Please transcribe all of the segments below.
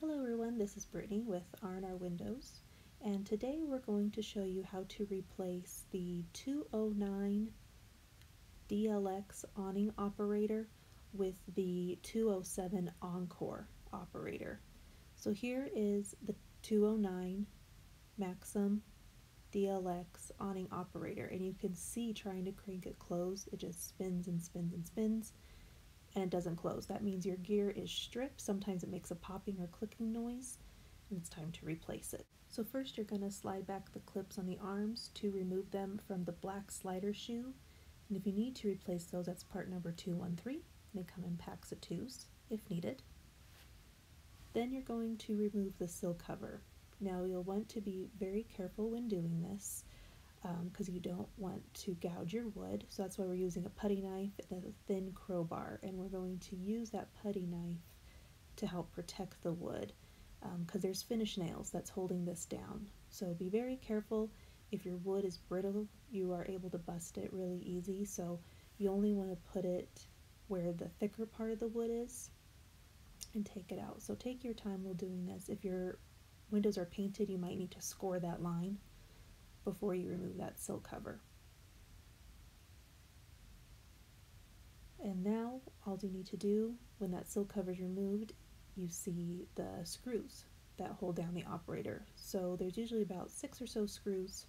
Hello everyone, this is Brittany with R&R Windows and today we're going to show you how to replace the 209 DLX awning operator with the 207 Encore operator. So here is the 209 Maxim DLX awning operator and you can see trying to crank it closed, it just spins and spins and spins and it doesn't close. That means your gear is stripped. Sometimes it makes a popping or clicking noise and it's time to replace it. So first you're going to slide back the clips on the arms to remove them from the black slider shoe. And if you need to replace those, that's part number 213. They come in packs of twos if needed. Then you're going to remove the sill cover. Now you'll want to be very careful when doing this because um, you don't want to gouge your wood. So that's why we're using a putty knife and a thin crowbar. And we're going to use that putty knife to help protect the wood because um, there's finish nails that's holding this down. So be very careful. If your wood is brittle, you are able to bust it really easy. So you only want to put it where the thicker part of the wood is and take it out. So take your time while doing this. If your windows are painted, you might need to score that line before you remove that sill cover. And now all you need to do when that sill cover is removed, you see the screws that hold down the operator. So there's usually about six or so screws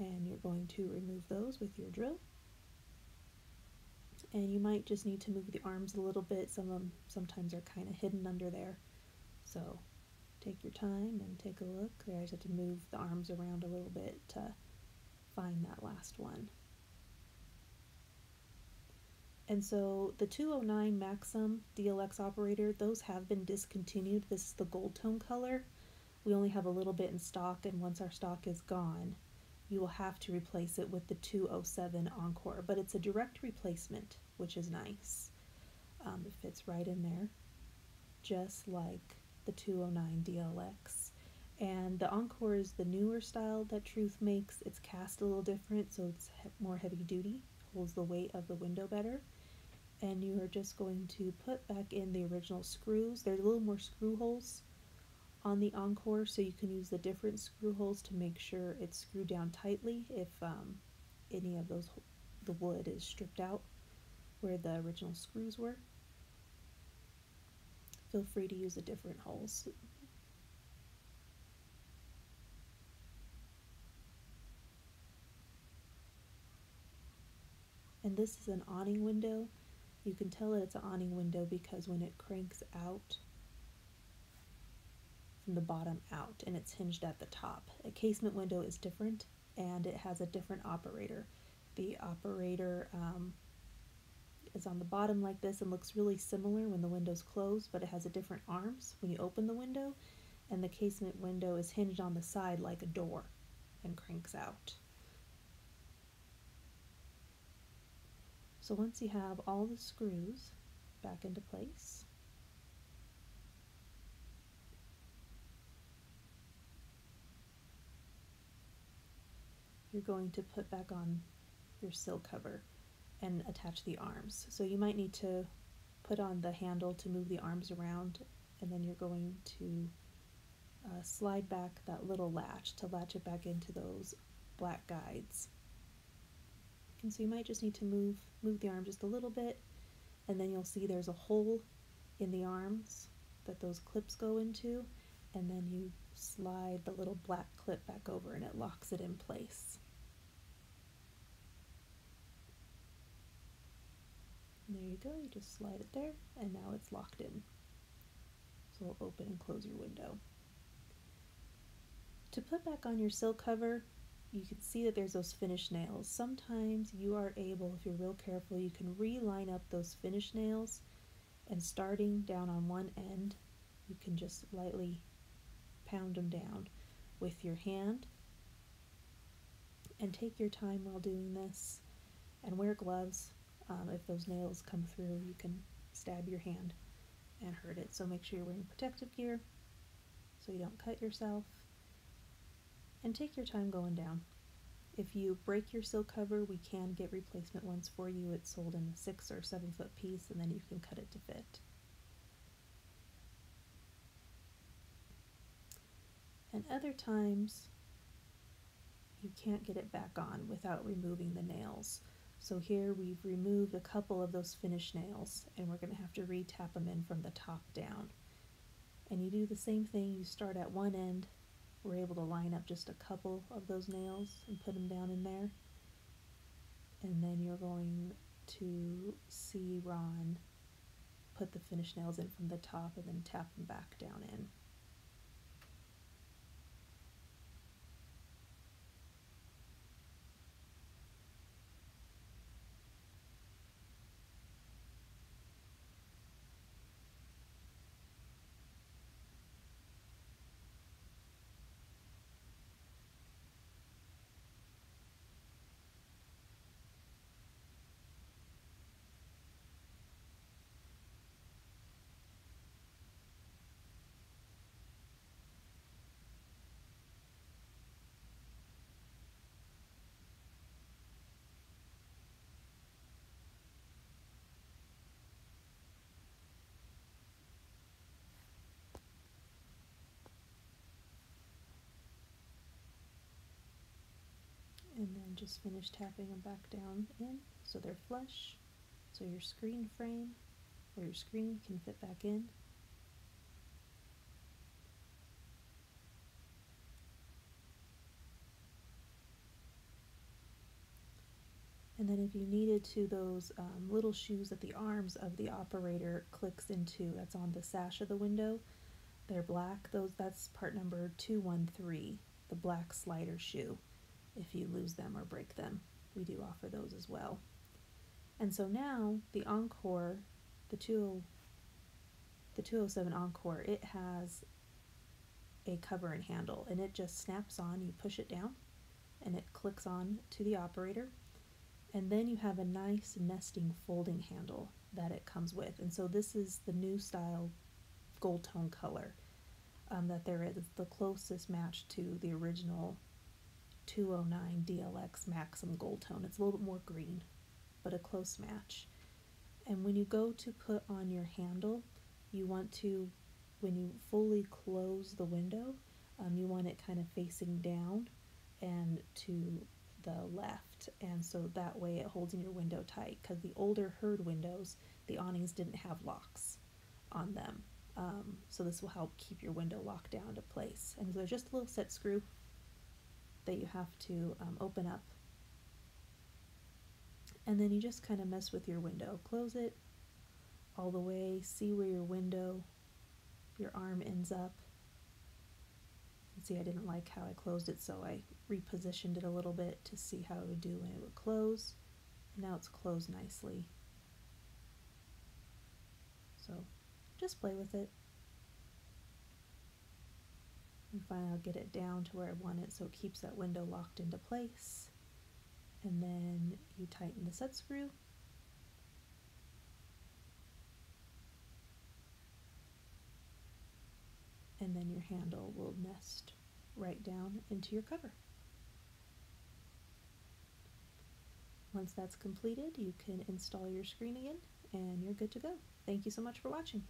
and you're going to remove those with your drill. And you might just need to move the arms a little bit. Some of them sometimes are kind of hidden under there. So take your time and take a look. There, I have to move the arms around a little bit to find that last one. And so the 209 Maxim DLX operator, those have been discontinued. This is the gold tone color. We only have a little bit in stock, and once our stock is gone, you will have to replace it with the 207 Encore. But it's a direct replacement, which is nice. Um, it fits right in there, just like the 209 DLX. And the Encore is the newer style that Truth makes. It's cast a little different, so it's more heavy duty, holds the weight of the window better. And you are just going to put back in the original screws. There's a little more screw holes on the Encore, so you can use the different screw holes to make sure it's screwed down tightly if um, any of those the wood is stripped out where the original screws were feel free to use a different holes. And this is an awning window. You can tell that it's an awning window because when it cranks out from the bottom out and it's hinged at the top. A casement window is different and it has a different operator. The operator um, is on the bottom like this and looks really similar when the window's closed, but it has a different arms when you open the window, and the casement window is hinged on the side like a door and cranks out. So once you have all the screws back into place, you're going to put back on your sill cover and attach the arms. So you might need to put on the handle to move the arms around and then you're going to uh, slide back that little latch to latch it back into those black guides. And so you might just need to move move the arm just a little bit and then you'll see there's a hole in the arms that those clips go into and then you slide the little black clip back over and it locks it in place. There you go, you just slide it there, and now it's locked in. So we will open and close your window. To put back on your sill cover, you can see that there's those finish nails. Sometimes you are able, if you're real careful, you can reline up those finish nails and starting down on one end, you can just lightly pound them down with your hand and take your time while doing this and wear gloves um, if those nails come through, you can stab your hand and hurt it. So make sure you're wearing protective gear so you don't cut yourself. And take your time going down. If you break your sill cover, we can get replacement ones for you. It's sold in a six or seven foot piece, and then you can cut it to fit. and other times you can't get it back on without removing the nails. So here we've removed a couple of those finish nails and we're going to have to re-tap them in from the top down. And you do the same thing, you start at one end, we're able to line up just a couple of those nails and put them down in there. And then you're going to see Ron put the finish nails in from the top and then tap them back down in. Just finish tapping them back down in. So they're flush. So your screen frame or your screen can fit back in. And then if you needed to, those um, little shoes that the arms of the operator clicks into, that's on the sash of the window, they're black. Those That's part number 213, the black slider shoe if you lose them or break them. We do offer those as well. And so now the Encore, the 20, the 207 Encore, it has a cover and handle and it just snaps on. You push it down and it clicks on to the operator. And then you have a nice nesting folding handle that it comes with. And so this is the new style gold tone color um, that there is. the closest match to the original 209 DLX Maxim Gold Tone. It's a little bit more green, but a close match. And when you go to put on your handle, you want to, when you fully close the window, um, you want it kind of facing down and to the left. And so that way it holds in your window tight because the older Hurd windows, the awnings didn't have locks on them. Um, so this will help keep your window locked down to place. And so there's just a little set screw that you have to um, open up. And then you just kind of mess with your window. Close it all the way, see where your window, your arm ends up. See, I didn't like how I closed it, so I repositioned it a little bit to see how it would do when it would close. And now it's closed nicely. So just play with it. And finally I'll get it down to where I want it so it keeps that window locked into place. And then you tighten the set screw. And then your handle will nest right down into your cover. Once that's completed, you can install your screen again and you're good to go. Thank you so much for watching.